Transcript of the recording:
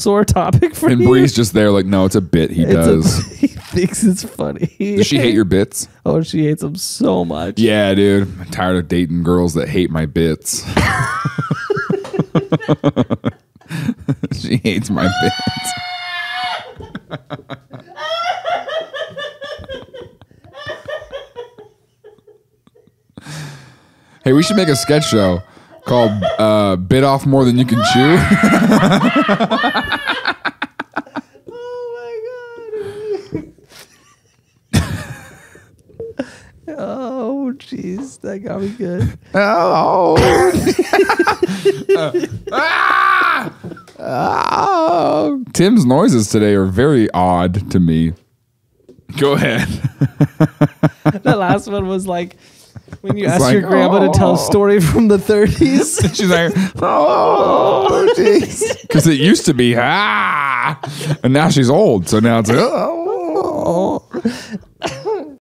sore topic for And you. Bree's just there, like, no, it's a bit he It's a- does. he thinks it's funny. Does she hate your bits? Oh, she hates him so much. Yeah, dude. I'm tired of dating girls that hate my bits. she hates my bits. hey, we should make a sketch show called uh, "Bit Off More Than You Can Chew." Oh, my god. Oh jeez, that got me good. Oh. Ah! Oh. Tim's noises today are very odd to me. Go ahead. the last one was like when you ask like, your grandma to tell "Oh." a story from the 30s. She's like, oh, jeez. Because it used to be, ah. And now she's old. So now it's like, oh.